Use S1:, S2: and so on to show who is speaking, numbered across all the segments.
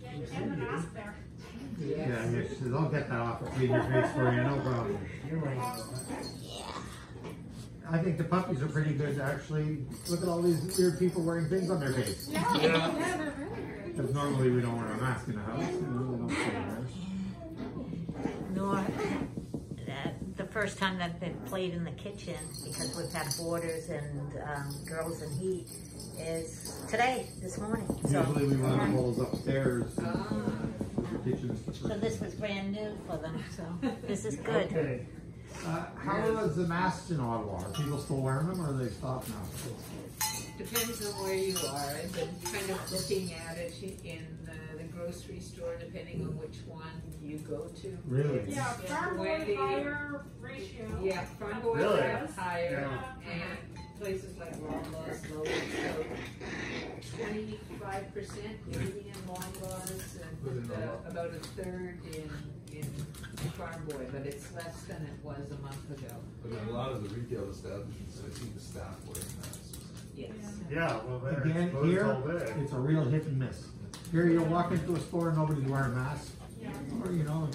S1: Yeah, you can the mask there.
S2: Yeah, yeah, so they'll get that off of your face for you, no problem. I think the puppies are pretty good, actually. Look at all these weird people wearing things on their face.
S1: Yeah, yeah, they're really great.
S2: Because normally we don't wear a mask in the house. You know, we don't wear a mask.
S3: Nor that the first time that they played in the kitchen because we've had boarders and um, girls in heat is today, this morning. So,
S2: Usually we run the bowls upstairs. and, The kitchen is the
S3: so
S2: first.
S3: this was brand new for them. So this is good.
S2: Okay. Uh, how is the masks in Ottawa? Are people still wearing them or are they stopped now?
S4: Depends on where you are. I've been kind of looking at it in the, the grocery store, depending on which one you go to.
S2: Really?
S4: It's
S1: Yeah, Farm Boy higher ratio.
S4: Yeah, Farm Boy
S5: Really?
S4: is higher,
S1: Yeah.
S4: and places like Loblaws, Lowe's, so twenty-five percent usually in Loblaws, and uh, about a third in, in Farm Boy, but it's less than it was a month ago.
S5: But a lot of the retail establishments, I see the staff wearing masks.
S4: Yes.
S5: Yeah, well, they're
S2: Again,
S5: exposed
S2: here,
S5: all day.
S2: it's a real hit and miss. Here you walk into a store and nobody's wearing masks.
S1: Yeah.
S2: Or, you know,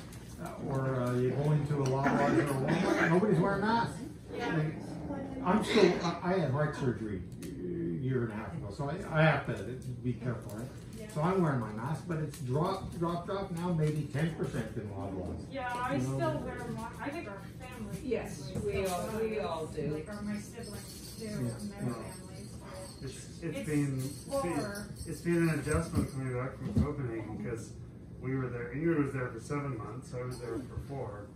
S2: uh, or uh, you go into a Loblaws or a Walmart, nobody's wearing masks.
S1: Yeah.
S2: Like, I'm still, I, I had heart surgery a year and a half ago, so I, I have to be careful, right? So I'm wearing my mask, but it's dropped, dropped, dropped now, maybe ten percent in Loblaws.
S1: Yeah, I
S2: You know?
S1: still wear my, I think our family.
S4: Yes, we all- we all do.
S1: Like, or my siblings do,
S2: Yeah,
S6: It's,
S1: It's
S6: it's been, it's been, it's been an adjustment coming back from Copenhagen because we were there, Ingrid was there for seven months, I was there for four,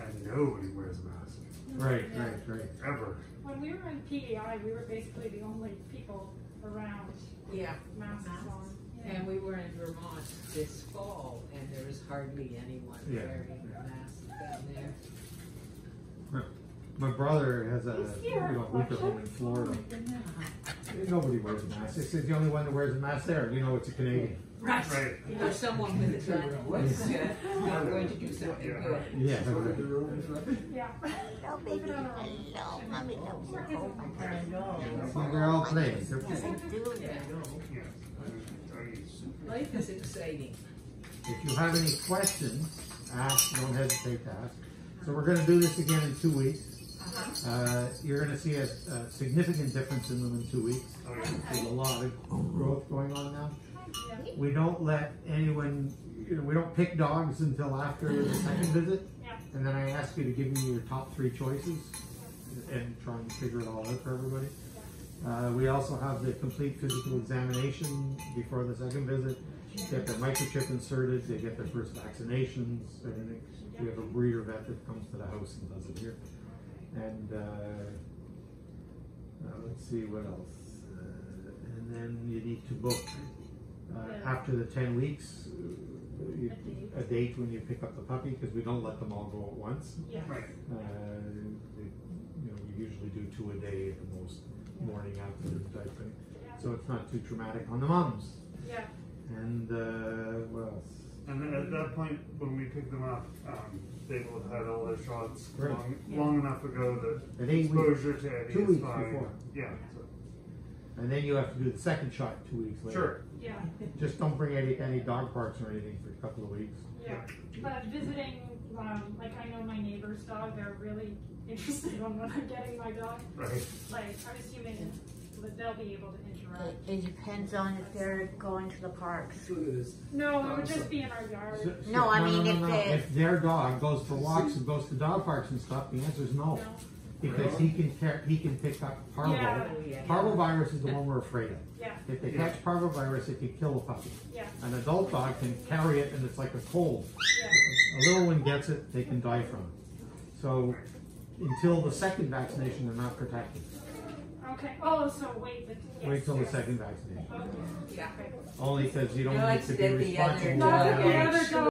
S6: and nobody wears a mask,
S2: Right, right, right.
S6: ever.
S1: when we were in PEI, we were basically the only people around
S4: Yeah,
S1: masks on.
S4: and we were in Vermont this fall, and there was hardly anyone
S2: Yeah.
S4: wearing a mask down there.
S2: My brother has a, you know, winter home in Florida. Nobody wears a mask. It's the only one that wears a mask there. You know, it's a Canadian.
S4: Right.
S6: Right.
S4: You know, someone with a gun was uh, not going to do something good.
S2: Yeah.
S1: Yeah.
S3: Hello, baby. Hello, mommy. Hello.
S2: They're all playing. They're playing.
S3: Do
S4: Yeah.
S6: Yes. I- I-
S4: Life is exciting.
S2: If you have any questions, ask. Don't hesitate to ask. So we're going to do this again in two weeks. Uh, you're going to see a, a significant difference in them in two weeks. There's a lot of growth going on now. We don't let anyone, you know, we don't pick dogs until after the second visit. And then I ask you to give me your top three choices and try and figure it all out for everybody. Uh, we also have the complete physical examination before the second visit. Get their microchip inserted, they get their first vaccinations, everything. We have a breeder vet that comes to the house and does it here. And, uh, uh, let's see what else. Uh, and then you need to book, uh,
S1: Yeah.
S2: after the ten weeks, uh, you, a date when you pick up the puppy, because we don't let them all go at once.
S1: Yeah.
S6: Right.
S2: Uh, they- you know, we usually do two a day at the most, morning, afternoon type thing. Yeah. So it's not too traumatic on the moms.
S1: Yeah.
S2: And, uh, what else?
S6: And then at that point, when we pick them up, um, they will have had all their shots
S2: Right.
S6: long, long enough ago that
S2: At eight
S6: exposure to Eddie
S2: two
S6: is
S2: weeks
S6: fine.
S2: before.
S6: Yeah, so,
S2: and then you have to do the second shot two weeks later.
S6: sure,
S1: Yeah.
S2: Just don't bring any, any dog parks or anything for a couple of weeks.
S1: Yeah. But visiting, um, like I know my neighbor's dog, they're really interested on when I'm getting my dog.
S6: right.
S1: Like, I'm assuming that they'll be able to interact.
S3: It, it depends on if they're going to the parks.
S1: No, it would just be in our yard.
S2: So-
S3: No, I mean, if
S2: no.
S3: they-
S2: If their dog goes for walks and goes to dog parks and stuff, the answer is no.
S1: No.
S2: Because he can, car- he can pick up parvo.
S1: Yeah.
S4: Oh, yeah.
S2: Parvovirus is the one we're afraid of.
S1: Yeah.
S2: If they
S6: Yeah.
S2: catch parvovirus, it can kill a puppy.
S1: Yeah.
S2: An adult dog can carry it and it's like a cold.
S1: Yeah.
S2: A little one gets it, they can die from it. So until the second vaccination, they're not protected.
S1: Okay. Oh, so wait. The, yes,
S2: Wait till the
S1: yes.
S2: second vaccination.
S1: Okay.
S4: Yeah.
S2: Only because you don't
S4: No,
S2: need
S4: it's
S2: to be
S4: that the other
S2: responsible.
S4: dog
S1: Not that the other dog